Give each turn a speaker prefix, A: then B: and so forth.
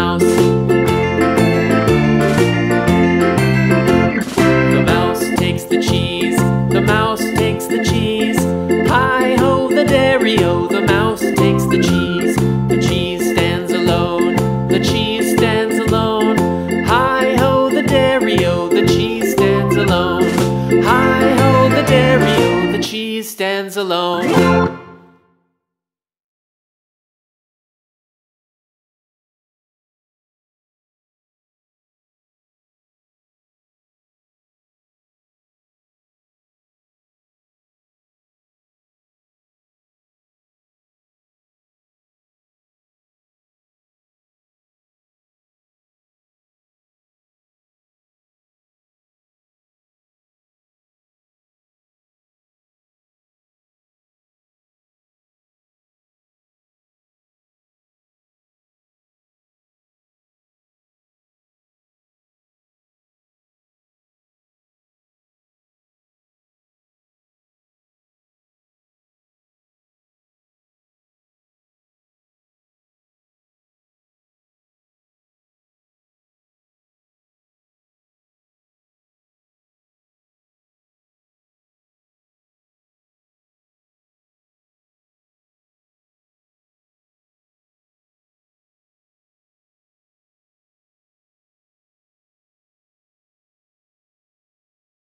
A: The mouse takes the cheese. The mouse takes the cheese. Hi-ho the dairy -o. The mouse takes the cheese. The cheese stands alone. The cheese stands alone. Hi-ho the dairy -o. The cheese stands alone. Hi-ho the dairy -o. The cheese stands alone.